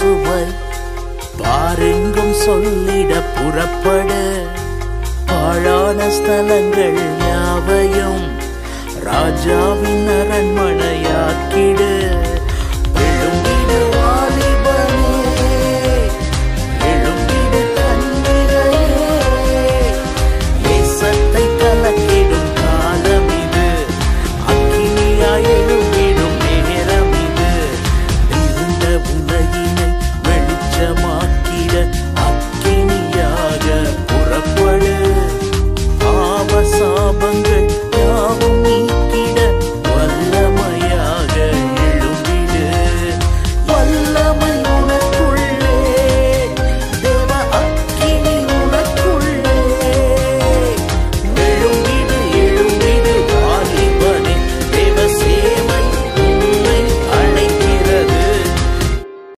சுவை பாருங்கும் சொல்லிட புறப்பட. பாழான ஸ்தலங்கள் யாவையும் ராஜாவின்